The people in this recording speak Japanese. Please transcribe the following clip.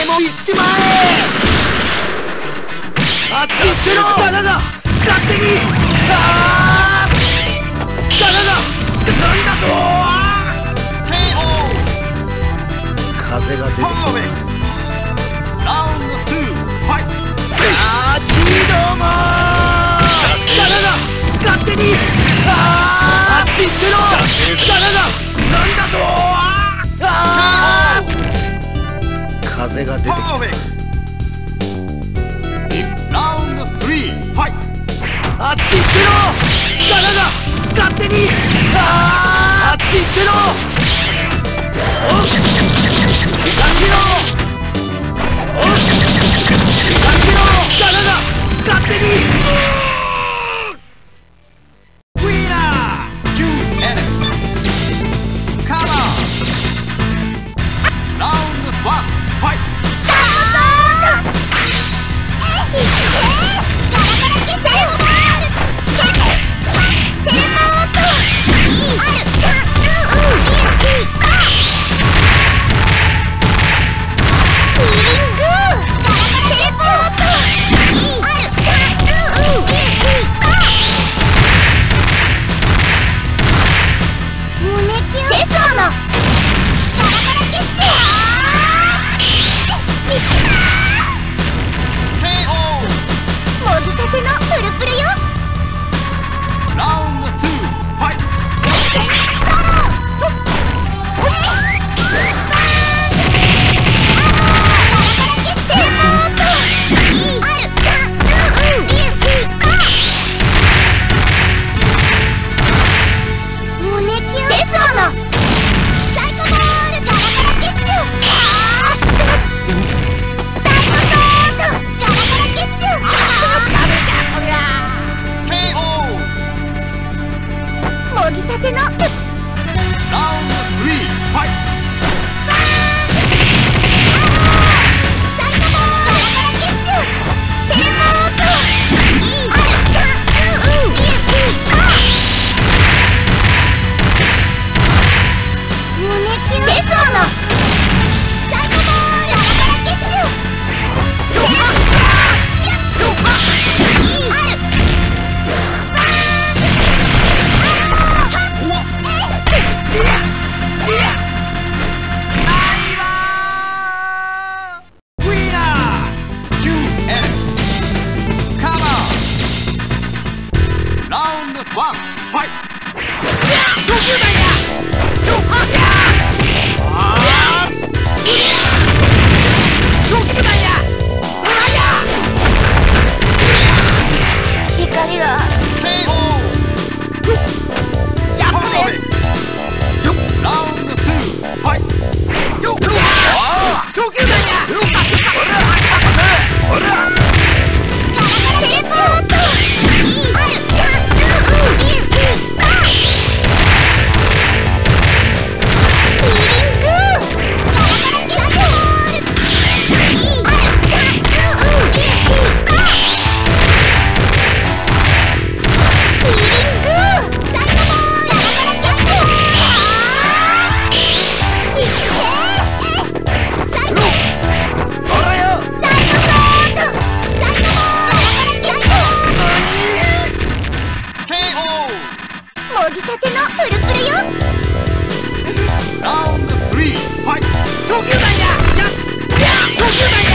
めも行っちまえあっち行ってろ。ダメだ勝手にああダメだなんだと風が出てきたあー君どもダメだ勝手にああっち行ってろダメだなんだと風が出てきた。あっち行ってろダメだ勝手にああっち行ってろおっ感じろおっ感じろダメだもぎたてのプルプルよ。ラウンド3ファイト9番ややっ9番や